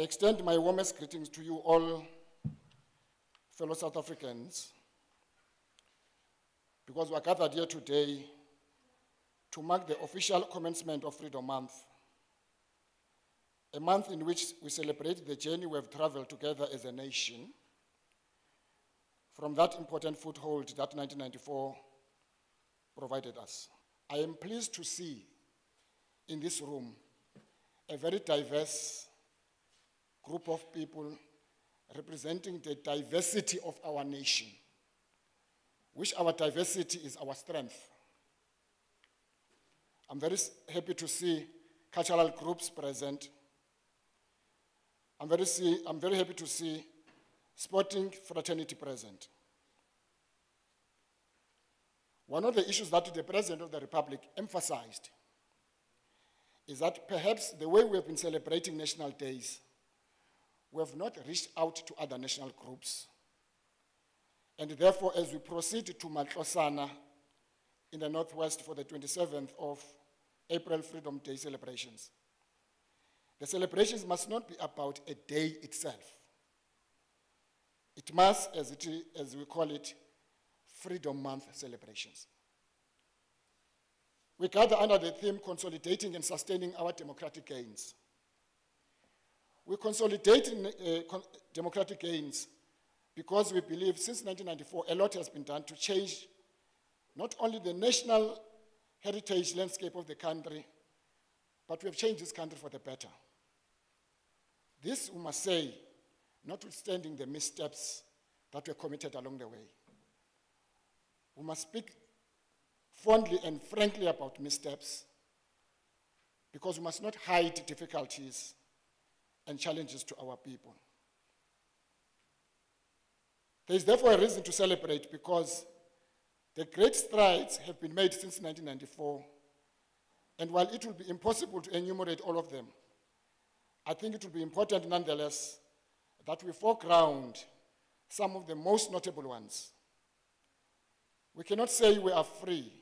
extend my warmest greetings to you all, fellow South Africans, because we are gathered here today to mark the official commencement of Freedom Month, a month in which we celebrate the journey we have traveled together as a nation from that important foothold that 1994 provided us. I am pleased to see in this room a very diverse group of people representing the diversity of our nation, which our diversity is our strength. I'm very happy to see cultural groups present. I'm very, see, I'm very happy to see sporting fraternity present. One of the issues that the President of the Republic emphasized is that perhaps the way we have been celebrating national days, we have not reached out to other national groups. And therefore, as we proceed to Matlosana in the Northwest for the 27th of April Freedom Day celebrations, the celebrations must not be about a day itself. It must, as, it, as we call it, Freedom Month celebrations. We gather under the theme consolidating and sustaining our democratic gains. We consolidate uh, con- democratic gains because we believe since 1994 a lot has been done to change not only the national heritage landscape of the country, but we have changed this country for the better. This, we must say, notwithstanding the missteps that were committed along the way. We must speak fondly and frankly about missteps because we must not hide difficulties and challenges to our people. There is therefore a reason to celebrate because the great strides have been made since 1994, and while it will be impossible to enumerate all of them, I think it will be important nonetheless that we foreground some of the most notable ones. We cannot say we are free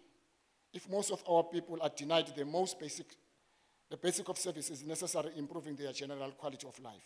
if most of our people are denied the most basic, the basic of service is necessary improving their general quality of life.